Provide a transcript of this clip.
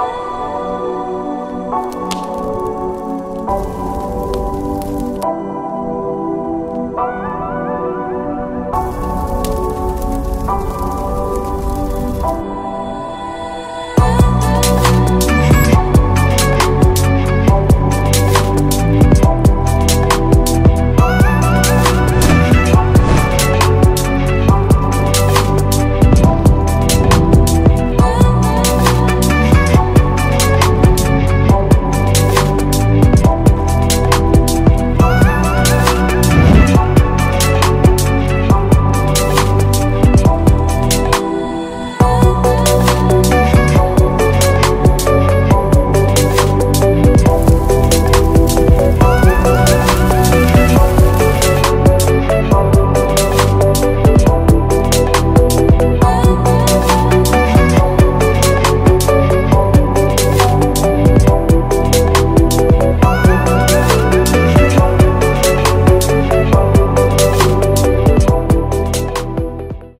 Bye.